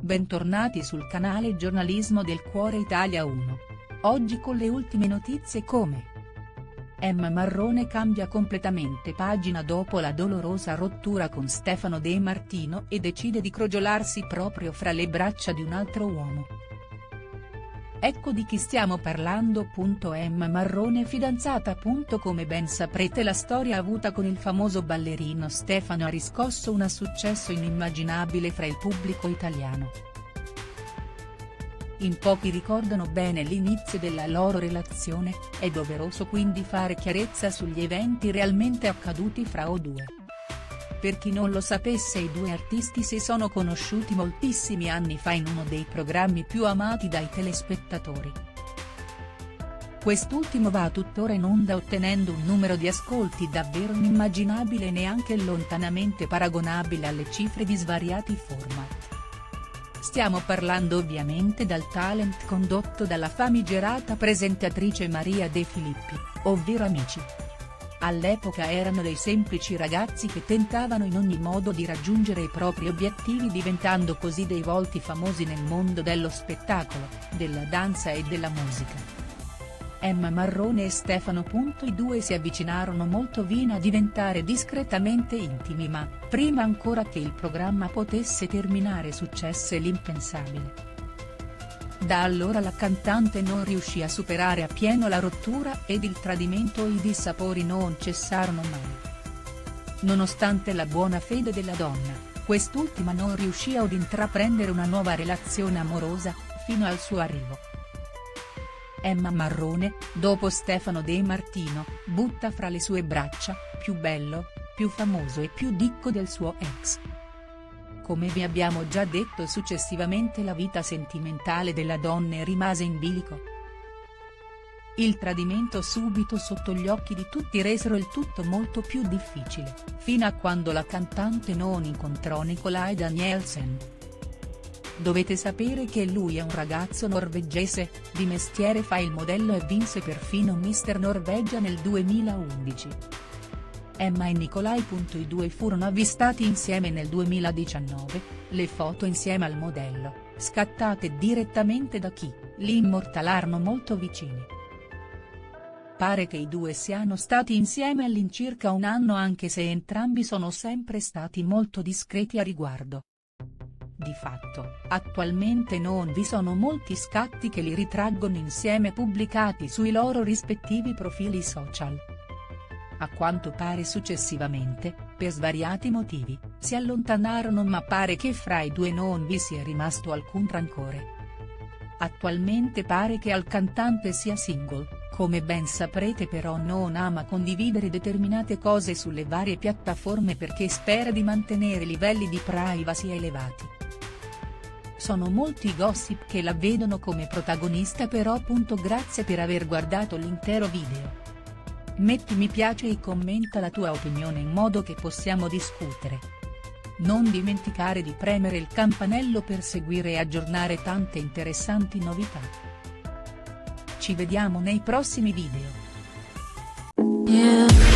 Bentornati sul canale Giornalismo del Cuore Italia 1. Oggi con le ultime notizie come Emma Marrone cambia completamente pagina dopo la dolorosa rottura con Stefano De Martino e decide di crogiolarsi proprio fra le braccia di un altro uomo. Ecco di chi stiamo parlando. Emma Marrone fidanzata. Come ben saprete la storia avuta con il famoso ballerino Stefano ha riscosso un successo inimmaginabile fra il pubblico italiano. In pochi ricordano bene l'inizio della loro relazione, è doveroso quindi fare chiarezza sugli eventi realmente accaduti fra o due. Per chi non lo sapesse i due artisti si sono conosciuti moltissimi anni fa in uno dei programmi più amati dai telespettatori. Quest'ultimo va tuttora in onda ottenendo un numero di ascolti davvero inimmaginabile e neanche lontanamente paragonabile alle cifre di svariati format. Stiamo parlando ovviamente dal talent condotto dalla famigerata presentatrice Maria De Filippi, ovvero Amici. All'epoca erano dei semplici ragazzi che tentavano in ogni modo di raggiungere i propri obiettivi diventando così dei volti famosi nel mondo dello spettacolo, della danza e della musica. Emma Marrone e Stefano. I due si avvicinarono molto fino a diventare discretamente intimi ma, prima ancora che il programma potesse terminare successe l'impensabile. Da allora la cantante non riuscì a superare appieno la rottura ed il tradimento e i dissapori non cessarono mai. Nonostante la buona fede della donna, quest'ultima non riuscì ad intraprendere una nuova relazione amorosa, fino al suo arrivo. Emma Marrone, dopo Stefano De Martino, butta fra le sue braccia, più bello, più famoso e più dicco del suo ex. Come vi abbiamo già detto successivamente la vita sentimentale della donna rimase in bilico. Il tradimento subito sotto gli occhi di tutti resero il tutto molto più difficile, fino a quando la cantante non incontrò Nicolai Danielsen. Dovete sapere che lui è un ragazzo norvegese, di mestiere fa il modello e vinse perfino Mister Norvegia nel 2011. Emma e Nicolai. I due furono avvistati insieme nel 2019, le foto insieme al modello, scattate direttamente da chi, li immortalarono molto vicini. Pare che i due siano stati insieme all'incirca un anno anche se entrambi sono sempre stati molto discreti a riguardo. Di fatto, attualmente non vi sono molti scatti che li ritraggono insieme pubblicati sui loro rispettivi profili social a quanto pare successivamente, per svariati motivi, si allontanarono ma pare che fra i due non vi sia rimasto alcun rancore. Attualmente pare che al cantante sia single, come ben saprete però non ama condividere determinate cose sulle varie piattaforme perché spera di mantenere livelli di privacy elevati. Sono molti gossip che la vedono come protagonista però. Grazie per aver guardato l'intero video. Metti mi piace e commenta la tua opinione in modo che possiamo discutere. Non dimenticare di premere il campanello per seguire e aggiornare tante interessanti novità. Ci vediamo nei prossimi video. Yeah.